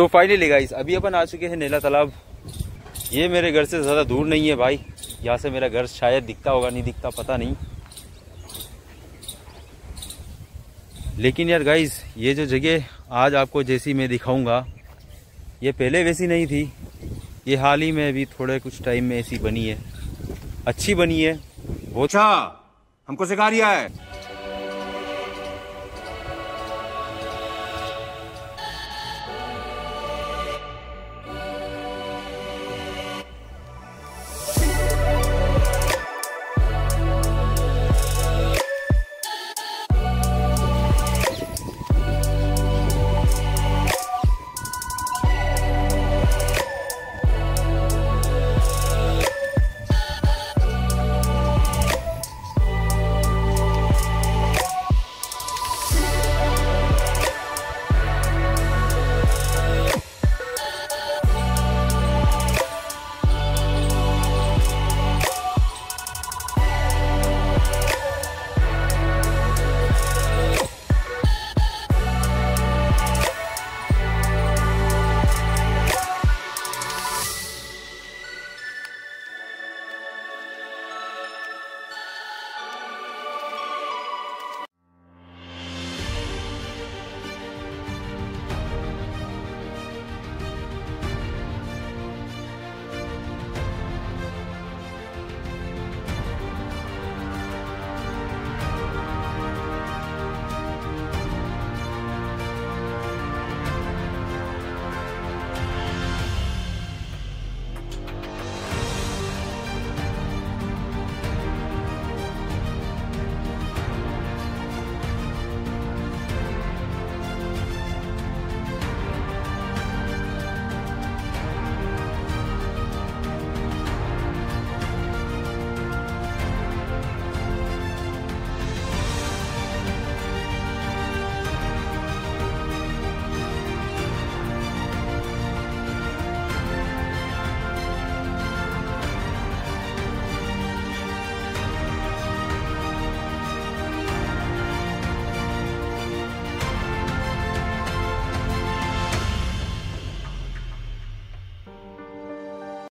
तो finally guys अभी अपन आ चुके हैं नीला तालाब। ये मेरे घर से ज़्यादा दूर नहीं है भाई। यहाँ से मेरा घर शायद दिखता होगा, नहीं दिखता पता नहीं। लेकिन यार गाइस ये जो जगह आज आपको जैसी मैं दिखाऊँगा, ये पहले वैसी नहीं थी। ये हाल ही में अभी थोड़े कुछ टाइम में ऐसी बनी है। अच्छी बनी है। बहुत अच्छा हमको सिखा रिया है।